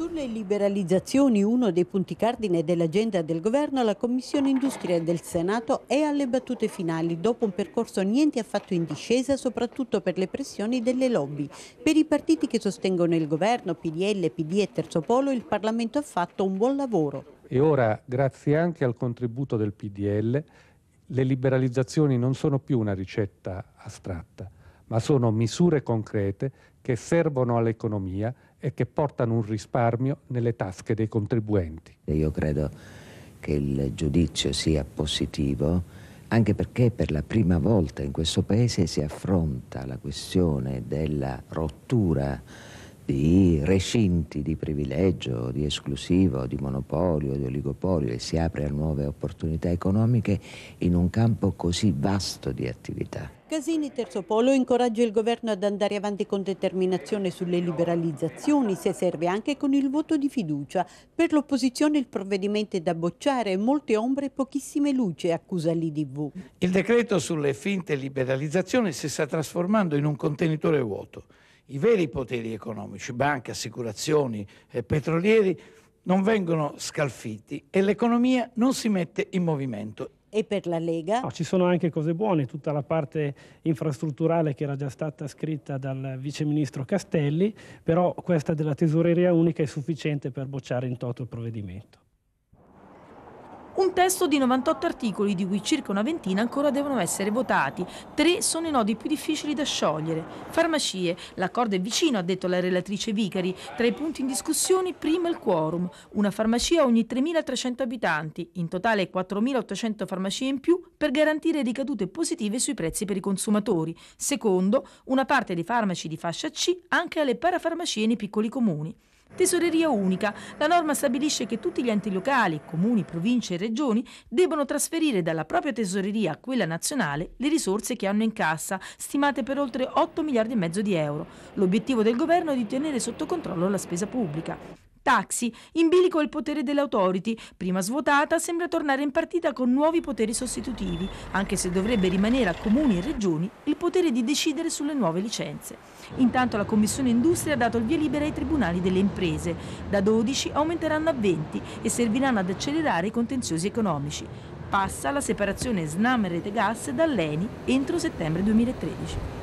Sulle liberalizzazioni, uno dei punti cardine dell'agenda del governo, la Commissione Industria del Senato è alle battute finali, dopo un percorso niente affatto in discesa, soprattutto per le pressioni delle lobby. Per i partiti che sostengono il governo, PDL, PD e Terzo Polo, il Parlamento ha fatto un buon lavoro. E ora, grazie anche al contributo del PDL, le liberalizzazioni non sono più una ricetta astratta, ma sono misure concrete che servono all'economia e che portano un risparmio nelle tasche dei contribuenti. Io credo che il giudizio sia positivo anche perché per la prima volta in questo Paese si affronta la questione della rottura di recinti di privilegio, di esclusivo, di monopolio, di oligopolio e si apre a nuove opportunità economiche in un campo così vasto di attività. Casini Terzo Polo incoraggia il governo ad andare avanti con determinazione sulle liberalizzazioni, se serve anche con il voto di fiducia. Per l'opposizione il provvedimento è da bocciare, molte ombre e pochissime luci, accusa l'IDV. Il decreto sulle finte liberalizzazioni si sta trasformando in un contenitore vuoto i veri poteri economici, banche, assicurazioni, eh, petrolieri, non vengono scalfiti e l'economia non si mette in movimento. E per la Lega? No, ci sono anche cose buone, tutta la parte infrastrutturale che era già stata scritta dal viceministro Castelli, però questa della tesoreria unica è sufficiente per bocciare in toto il provvedimento. Un testo di 98 articoli, di cui circa una ventina ancora devono essere votati. Tre sono i nodi più difficili da sciogliere. Farmacie. L'accordo è vicino, ha detto la relatrice Vicari. Tra i punti in discussione, prima il quorum. Una farmacia ogni 3.300 abitanti. In totale 4.800 farmacie in più per garantire ricadute positive sui prezzi per i consumatori. Secondo, una parte dei farmaci di fascia C anche alle parafarmacie nei piccoli comuni. Tesoreria unica. La norma stabilisce che tutti gli enti locali, comuni, province e regioni debbano trasferire dalla propria tesoreria a quella nazionale le risorse che hanno in cassa, stimate per oltre 8 miliardi e mezzo di euro. L'obiettivo del governo è di tenere sotto controllo la spesa pubblica. Taxi, in bilico il potere dell'autority, prima svuotata sembra tornare in partita con nuovi poteri sostitutivi, anche se dovrebbe rimanere a comuni e regioni il potere di decidere sulle nuove licenze. Intanto la Commissione Industria ha dato il via libera ai tribunali delle imprese, da 12 aumenteranno a 20 e serviranno ad accelerare i contenziosi economici. Passa la separazione Snam Rete Gas dall'ENI entro settembre 2013.